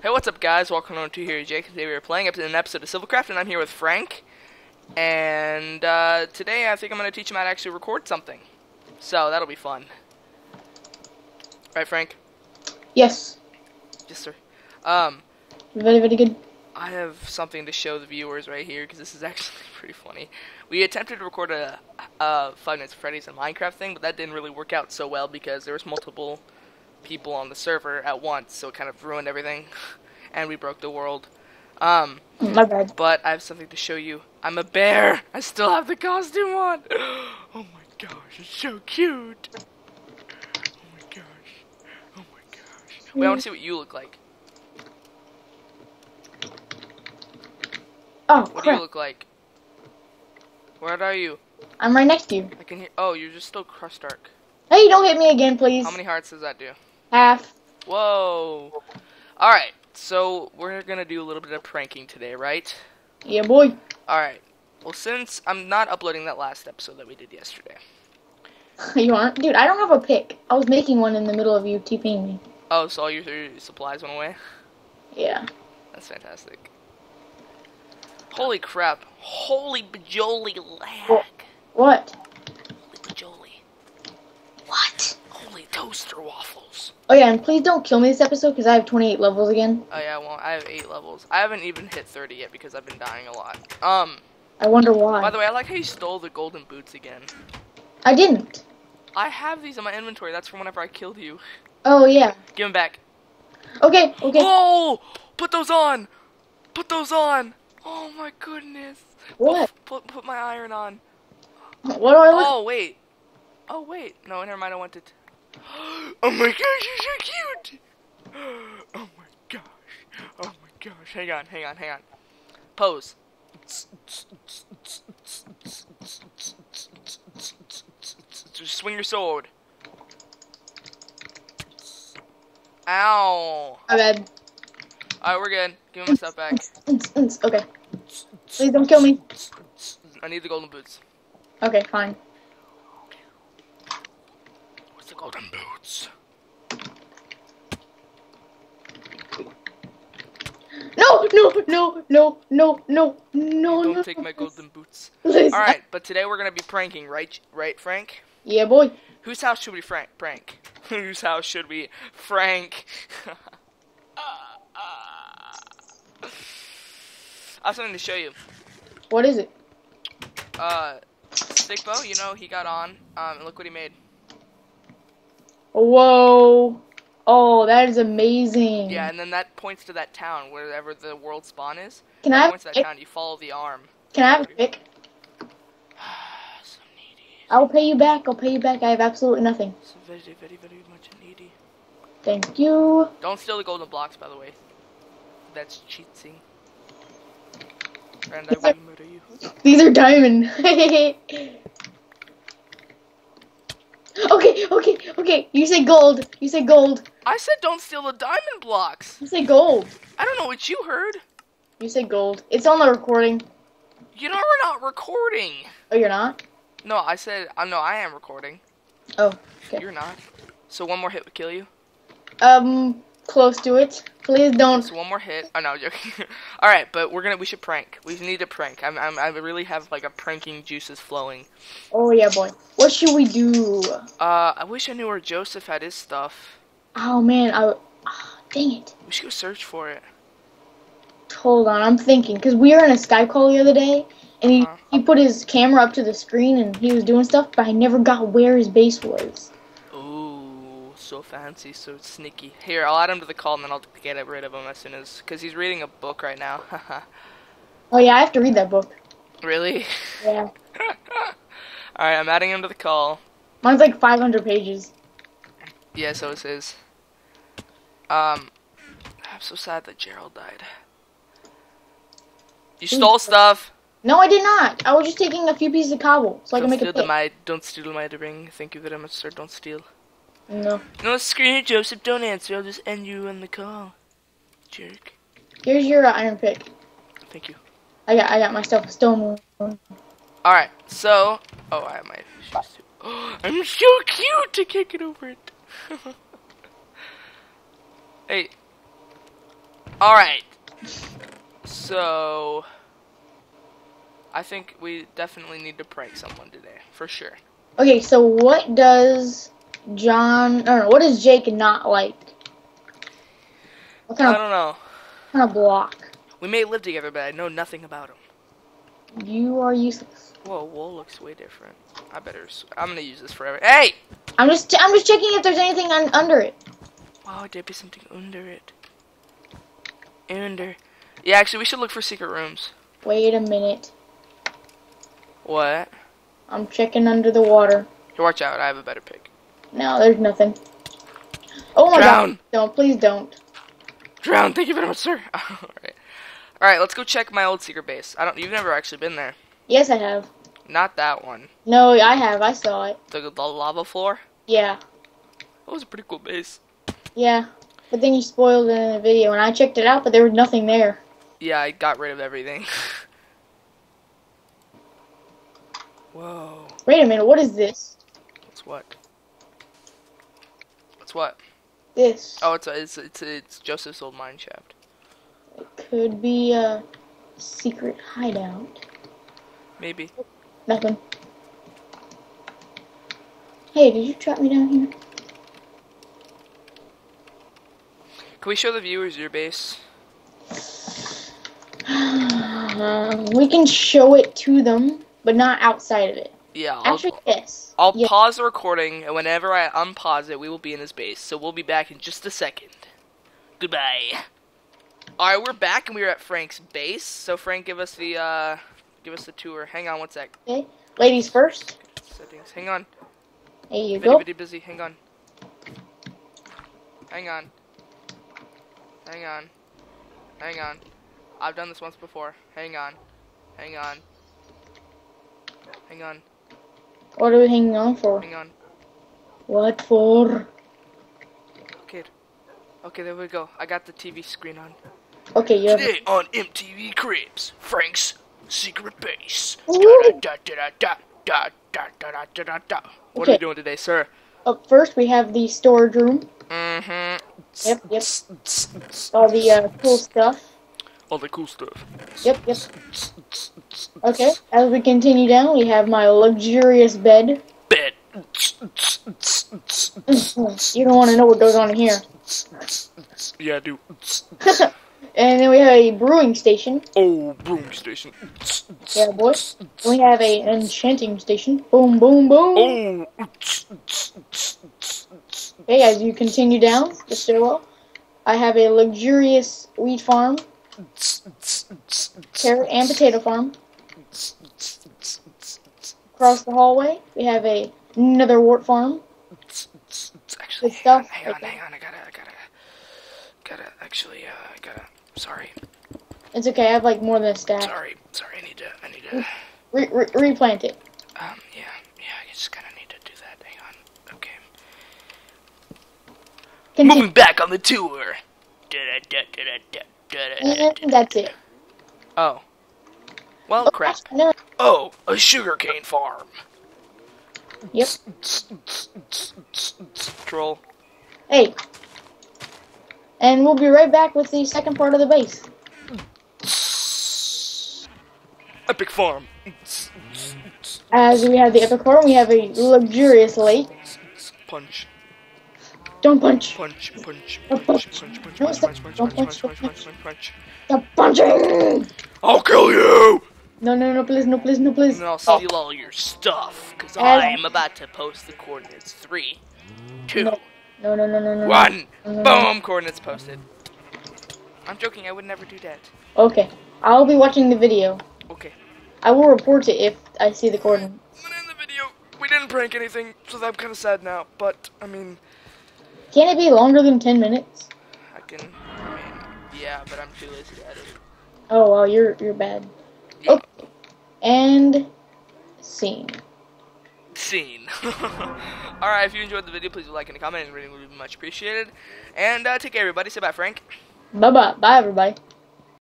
Hey, what's up, guys? Welcome on to here, Jake. Today we are playing an episode of CivalCraft, and I'm here with Frank. And uh, today I think I'm going to teach him how to actually record something. So that'll be fun. Right, Frank? Yes. Yes, sir. Um, Very, very good. I have something to show the viewers right here because this is actually pretty funny. We attempted to record a, a Five Nights at Freddy's and Minecraft thing, but that didn't really work out so well because there was multiple people on the server at once, so it kind of ruined everything, and we broke the world. Um, My bad. but I have something to show you. I'm a bear. I still have the costume on. Oh my gosh, it's so cute. Oh my gosh. Oh my gosh. Wait, I want to see what you look like. Oh, What do you look like? Where are you? I'm right next to you. I can hear. Oh, you're just still crust dark. Hey, don't hit me again, please. How many hearts does that do? Half. Whoa. All right. So we're gonna do a little bit of pranking today, right? Yeah, boy. All right. Well, since I'm not uploading that last episode that we did yesterday. you aren't? Dude, I don't have a pick. I was making one in the middle of you TPing me. Oh, so all your, your supplies went away? Yeah. That's fantastic. Holy crap. Holy bajoli lag. What? Holy bajoli. What? Holy toaster waffles. Oh, yeah, and please don't kill me this episode because I have 28 levels again. Oh yeah, well, I have 8 levels. I haven't even hit 30 yet because I've been dying a lot. Um, I wonder why. by the way, I like how you stole the golden boots again. I didn't. I have these in my inventory. That's from whenever I killed you. Oh, yeah. Give them back. Okay, okay. Oh! Put those on! Put those on! Oh my goodness. What? Put, put my iron on. What do I look? Oh, wait. Oh, wait. No, never mind. I want it. Oh my gosh, you're so cute! Oh my gosh. Oh my gosh. Hang on, hang on, hang on. Pose. Just swing your sword. Ow. My bad. Alright, we're good. Give me my stuff back. Okay. Please don't kill me. I need the golden boots. Okay, fine. Golden boots? No, no, no, no, no, no, no, Don't no. take my golden boots. Please. Alright, but today we're gonna be pranking, right? Right, Frank? Yeah, boy. Whose house should we frank prank? Whose house should we frank? I have something to show you. What is it? Uh, Stickbo, you know, he got on, um, and look what he made. Whoa. Oh, that is amazing. Yeah, and then that points to that town, wherever the world spawn is. Can I points to that town, you follow the arm. Can I have a pick? so needy. I'll pay you back. I'll pay you back. I have absolutely nothing. So very, very, very much needy. Thank you. Don't steal the golden blocks, by the way. That's cheating. And I will murder you. These are diamond. okay, okay, okay. You say gold. You say gold. I said don't steal the diamond blocks. You say gold. I don't know what you heard. You say gold. It's on the recording. You know we're not recording. Oh, you're not? No, I said uh, no. I am recording. Oh, okay. You're not. So one more hit would kill you. Um, close to it. Please don't. So one more hit. Oh no, I'm joking. All right, but we're gonna. We should prank. We need to prank. I'm. I'm. I really have like a pranking juices flowing. Oh, yeah, boy. What should we do? Uh, I wish I knew where Joseph had his stuff. Oh, man. I. ah, dang it. We should go search for it. Hold on, I'm thinking because we were in a Skype call the other day, and he Uh-huh. he put his camera up to the screen and he was doing stuff, but I never got where his base was. So fancy, so sneaky. Here, I'll add him to the call and then I'll get rid of him as soon as, cause he's reading a book right now. Oh yeah, I have to read that book. really? Yeah, All right, I'm adding him to the call. mine's like 500 pages. Yeah, so is his. Um, I'm so sad that Gerald died. You stole stuff. No, I did not. I was just taking a few pieces of cobble so I don't can make steal a the pit. my. Don't steal my ring. Thank you very much, sir. Don't steal. No, No, screw you, Joseph. Don't answer. I'll just end you on the call. Jerk. here's your uh, iron pick. Thank you. I got I got my stuff stone. one. All right. So, oh, I have too. I'm so cute. I can't get over it. hey. All right. So, I think we definitely need to prank someone today, for sure. Okay, so what does John or what does Jake not like? What I kind of don't know. kind of block? We may live together, but I know nothing about him. You are useless. Whoa, wool looks way different. I better. I'm gonna use this forever. Hey! I'm just I'm just checking if there's anything un- under it. Wow, there be something under it. Under. Yeah, actually, we should look for secret rooms. Wait a minute. What? I'm checking under the water. Watch out. I have a better pick. No, there's nothing. Oh my Drown. god! Don't please don't. Drown. Thank you very much, sir. All right. All right. Let's go check my old secret base. I don't. You've never actually been there. Yes, I have. Not that one. No, I have. I saw it. The, the lava floor. Yeah, That was a pretty cool base. yeah. But then you spoiled it in the video, and I checked it out, but there was nothing there. Yeah, I got rid of everything. Whoa. Wait a minute. What is this? What's what? What's what? This Oh, it's it's it's it's Joseph's old mine shaft. It could be a secret hideout. Maybe. Nothing. Hey, did you trap me down here? Can we show the viewers your base? Uh, we can show it to them, but not outside of it. Yeah. I'll, Actually, yes. I'll yeah. pause the recording, and whenever I unpause it, we will be in his base. So we'll be back in just a second. Goodbye. All right, we're back, and we are at Frank's base. So Frank, give us the uh, give us the tour. Hang on one sec. Okay. Ladies first. Settings. Hang on. There you Video, go. video busy. Hang on. Hang on. Hang on. Hang on. I've done this once before. Hang on. Hang on. Hang on. What are we hanging on for? Hang on. What for? Okay. Okay, there we go. I got the TV screen on. Okay, you have... Today on MTV Cribs, Frank's Secret Base. What are we doing today, sir? Up first, we have the storage room. Mm-hmm. Yep, yep. All the uh, cool stuff. All the cool stuff. Yep, yep. Okay. As we continue down, we have my luxurious bed. Bed. You don't want to know what goes on in here. Yeah, I do. and then we have a brewing station. Oh, broom station. Yeah, boy. And we have a enchanting station. Boom, boom, boom. Oh. Okay, as you continue down the stairwell, I have a luxurious wheat farm, carrot and potato farm. Across the hallway, we have a another wart farm. Actually, hang on, stuff. hang on, hang on. I gotta, I gotta, gotta. Actually, uh, I gotta. Sorry, It's okay, I have like more than a stack. sorry, sorry. I need to, I need to. Re- re- replant it. Um, yeah, yeah. I just kind of need to do that. Hang on. Okay. Continue. Moving back on the tour. Da-da-da-da-da-da-da-da. And mm-hmm, that's it. Oh. Well, oh, crap. No. Oh, a sugarcane farm. Yep. Troll. Hey. And we'll be right back with the second part of the base. Epic farm. As we have the epic farm, we have a luxurious lake. Punch, Don't punch. punch, punch, punch, punch. punch, punch, punch, punch, punch, punch, punch. punch, punch, punch, punch. Stop punching! I'll kill you! No, no, no, please, no, please, no, please. And I'll steal all your stuff, because I'm about to post the coordinates. Three, two, No. No, no, no, no, one. Boom! Coordinates posted. I'm joking, I would never do that. Okay. I'll be watching the video. Okay. I will report it if I see the coordinates. I'm gonna end the video. We didn't prank anything, so I'm kind of sad now. But, I mean, Can it be longer than 10 minutes? I can. I mean, yeah, but I'm too lazy to edit. Oh, wow, you're, you're bad. Yeah. Okay. And scene. Scene. Alright, if you enjoyed the video, please like and comment. and really would be much appreciated. And uh, take care, everybody. Say bye, Frank. Bye-bye. Bye, everybody.